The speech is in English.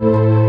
you.